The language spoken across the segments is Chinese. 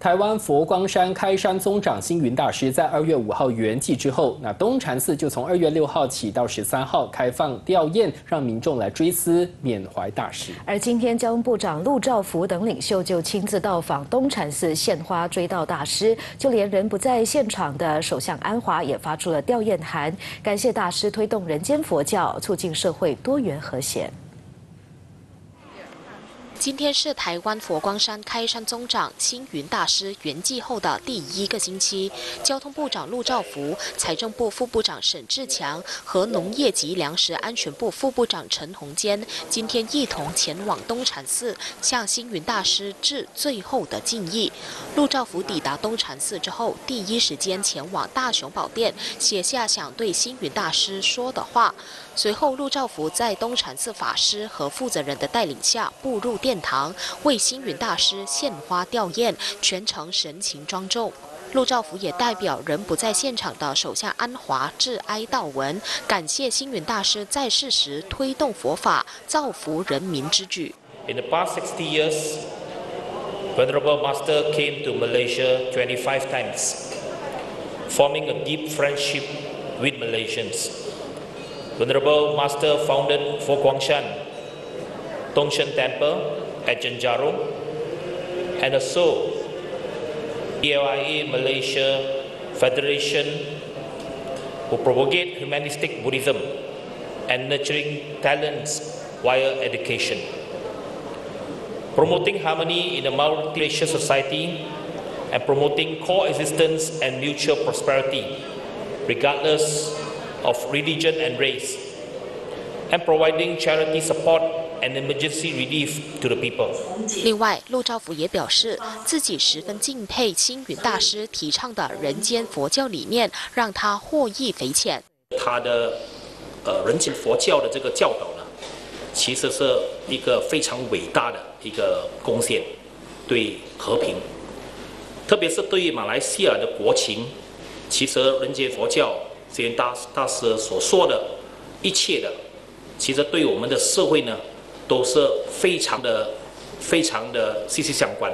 台湾佛光山开山宗长星云大师在二月五号圆寂之后，那东禅寺就从二月六号起到十三号开放吊唁，让民众来追思缅怀大师。而今天交通部长陆兆福等领袖就亲自到访东禅寺献花追悼大师，就连人不在现场的首相安华也发出了吊唁函，感谢大师推动人间佛教，促进社会多元和谐。今天是台湾佛光山开山宗长星云大师圆寂后的第一个星期。交通部长陆兆福、财政部副部长沈志强和农业及粮食安全部副部长陈宏坚今天一同前往东禅寺，向星云大师致最后的敬意。陆兆福抵达东禅寺之后，第一时间前往大雄宝殿，写下想对星云大师说的话。随后，陆兆福在东禅寺法师和负责人的带领下步入殿殿堂，为星云大师献花吊唁，全程神情庄重。陆兆福也代表人不在现场的手下安华致哀悼文，感谢星云大师在世时推动佛法、造福人民之举。In the past 60 years, Venerable Master came to Malaysia 25 times, forming a deep friendship with Malaysians. Venerable Master founded Fo Guangshan Dongshan Temple at Jenjaro and also ELIA Malaysia Federation who propagate humanistic Buddhism and nurturing talents via education. Promoting harmony in a multiracial society and promoting coexistence and mutual prosperity regardless of religion and race, and providing charity support and emergency relief to the people. 另外，陆兆福也表示，自己十分敬佩星云大师提倡的人间佛教理念，让他获益匪浅。他的呃人间佛教的这个教导呢，其实是一个非常伟大的一个贡献，对和平，特别是对于马来西亚的国情，其实人间佛教。这些大大师所说的一切的，其实对我们的社会呢，都是非常的、非常的息息相关。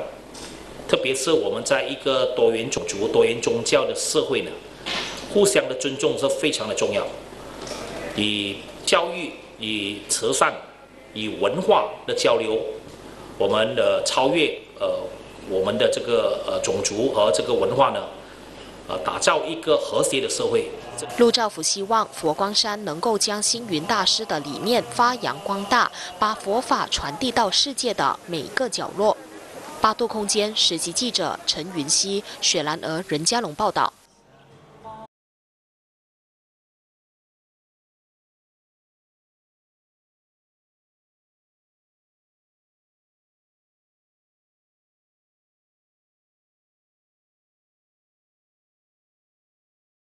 特别是我们在一个多元种族、多元宗教的社会呢，互相的尊重是非常的重要。以教育、以慈善、以文化的交流，我们的超越呃我们的这个呃种族和这个文化呢。呃，打造一个和谐的社会。陆兆福希望佛光山能够将星云大师的理念发扬光大，把佛法传递到世界的每个角落。八度空间实习记者陈云熙、雪兰儿、任家龙报道。